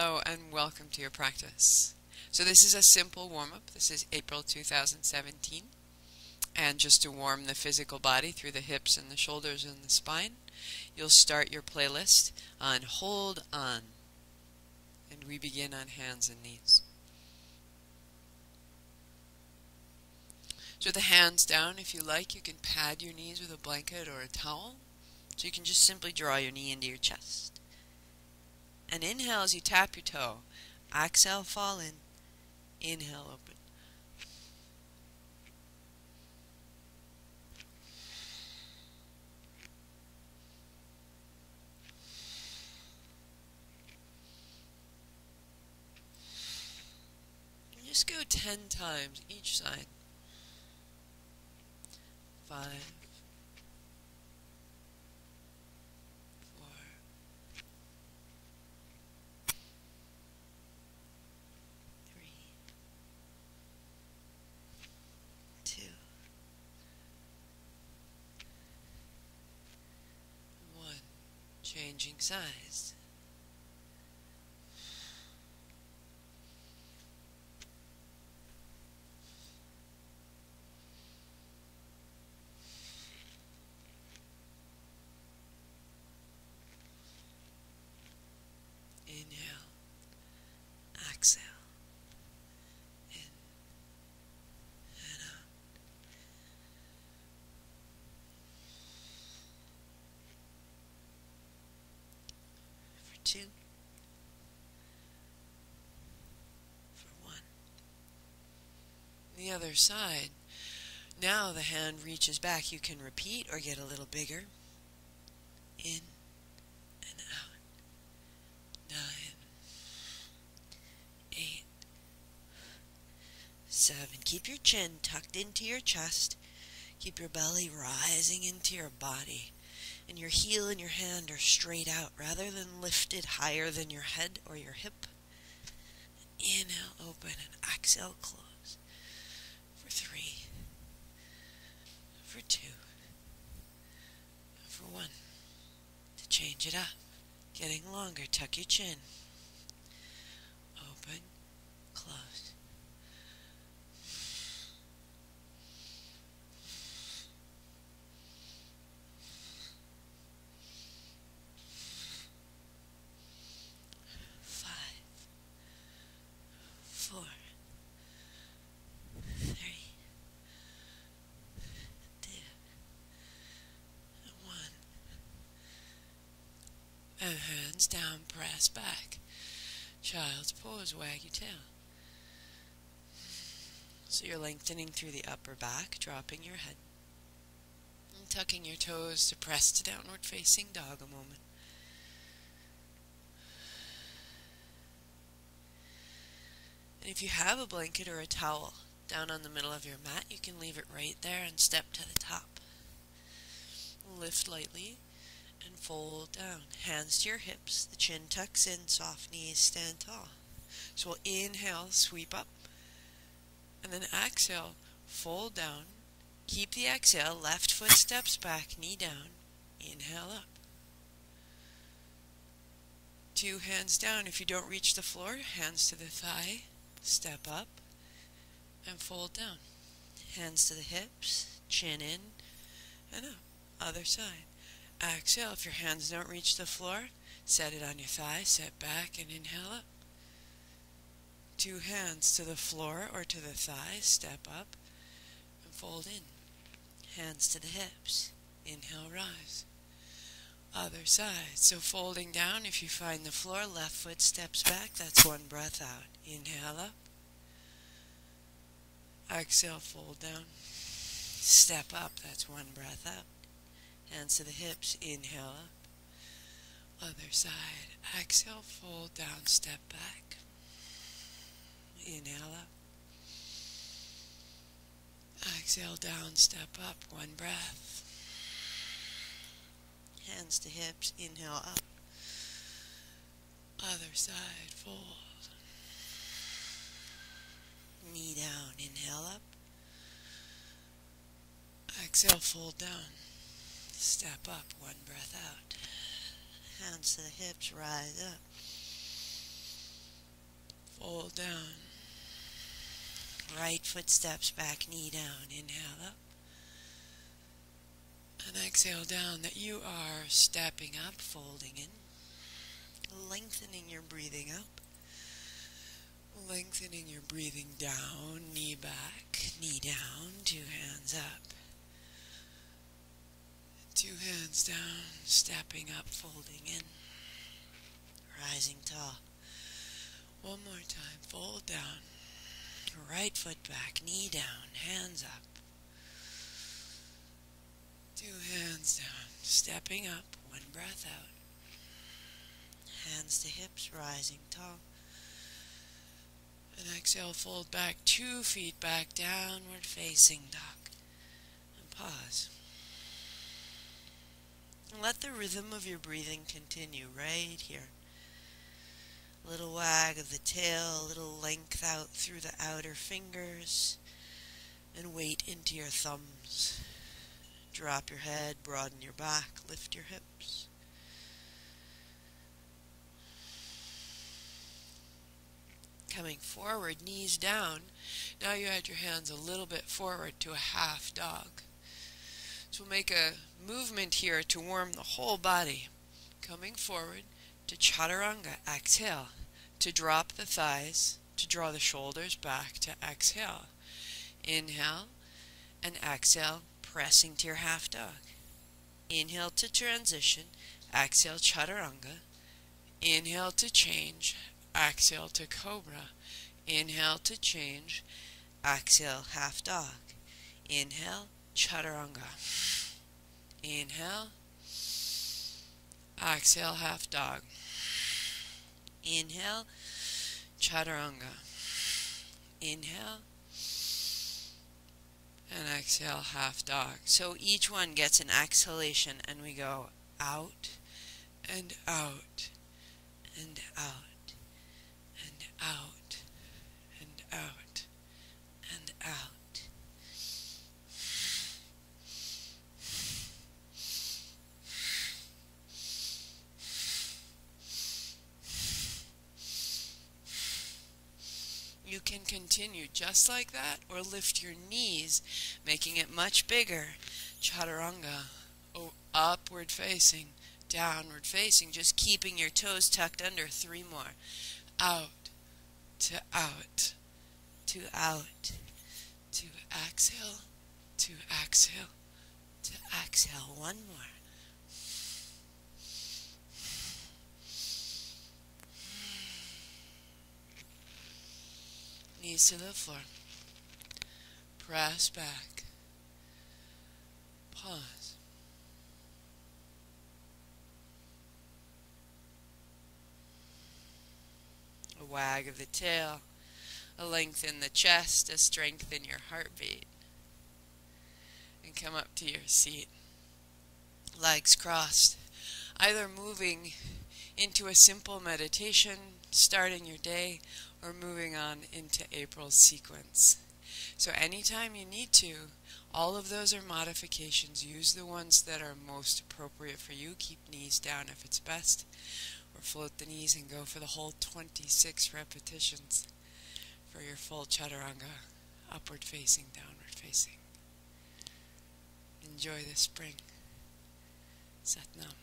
Hello and welcome to your practice. So this is a simple warm-up. This is April 2017. And just to warm the physical body through the hips and the shoulders and the spine, you'll start your playlist on Hold On. And we begin on hands and knees. So the hands down, if you like, you can pad your knees with a blanket or a towel. So you can just simply draw your knee into your chest. And inhale as you tap your toe. Exhale, fall in. Inhale, open. just go ten times each side. Five. Changing size. Inhale, exhale. Two for one. The other side. Now the hand reaches back. You can repeat or get a little bigger. In and out. Nine, eight, seven. Keep your chin tucked into your chest. Keep your belly rising into your body and your heel and your hand are straight out rather than lifted higher than your head or your hip. Inhale, open, and exhale, close. For three, for two, for one. To change it up, getting longer, tuck your chin. Open, close. And hands down, press back. Child's pose, wag your tail. So you're lengthening through the upper back, dropping your head. And tucking your toes to press to downward facing dog a moment. And if you have a blanket or a towel down on the middle of your mat, you can leave it right there and step to the top. Lift lightly and fold down. Hands to your hips, the chin tucks in, soft knees stand tall. So we'll inhale, sweep up, and then exhale, fold down. Keep the exhale, left foot steps back, knee down, inhale up. Two hands down. If you don't reach the floor, hands to the thigh, step up, and fold down. Hands to the hips, chin in, and up. Other side. Exhale. If your hands don't reach the floor, set it on your thigh, set back, and inhale up. Two hands to the floor or to the thigh, step up, and fold in. Hands to the hips. Inhale, rise. Other side. So folding down, if you find the floor, left foot steps back, that's one breath out. Inhale up. Exhale, fold down. Step up, that's one breath out. Hands to the hips, inhale up. Other side, exhale, fold down, step back. Inhale up. Exhale down, step up, one breath. Hands to hips, inhale up. Other side, fold. Knee down, inhale up. Exhale, fold down. Step up, one breath out. Hands to the hips, rise up. fold down. Right foot steps back, knee down. Inhale up. And exhale down that you are stepping up, folding in, lengthening your breathing up, lengthening your breathing down, knee back, knee down, two hands up. Two hands down, stepping up, folding in, rising tall. One more time, fold down, right foot back, knee down, hands up. Two hands down, stepping up, one breath out. Hands to hips, rising tall. And exhale, fold back, two feet back, downward facing dog. And pause. Let the rhythm of your breathing continue right here. Little wag of the tail, little length out through the outer fingers, and weight into your thumbs. Drop your head, broaden your back, lift your hips. Coming forward, knees down. Now you add your hands a little bit forward to a half dog. We'll make a movement here to warm the whole body. Coming forward to chaturanga, exhale. To drop the thighs, to draw the shoulders back, to exhale. Inhale and exhale, pressing to your half dog. Inhale to transition, exhale chaturanga. Inhale to change, exhale to cobra. Inhale to change, exhale half dog. Inhale, chaturanga. Inhale, exhale half dog. Inhale, chaturanga. Inhale, and exhale half dog. So each one gets an exhalation and we go out and out and out and out and out and out. You can continue just like that or lift your knees, making it much bigger. Chaturanga, oh, upward facing, downward facing, just keeping your toes tucked under. Three more. Out, to out, to out, to exhale, to exhale, to exhale. One more. Knees to the floor. Press back. Pause. A wag of the tail, a lengthen the chest, a strengthen your heartbeat. And come up to your seat. Legs crossed, either moving into a simple meditation, starting your day, or moving on into April's sequence. So anytime you need to, all of those are modifications. Use the ones that are most appropriate for you. Keep knees down if it's best, or float the knees and go for the whole 26 repetitions for your full chaturanga, upward facing, downward facing. Enjoy the spring. Satnam.